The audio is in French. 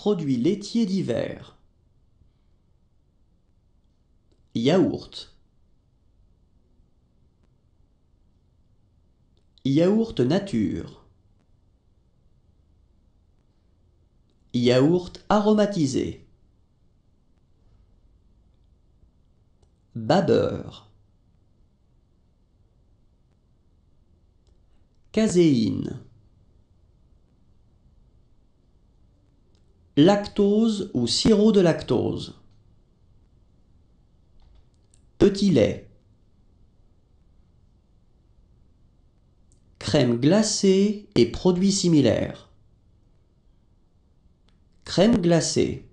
Produits laitiers divers. Yaourt. Yaourt nature. Yaourt aromatisé. Babeur. Caséine. Lactose ou sirop de lactose. Petit lait. Crème glacée et produits similaires. Crème glacée.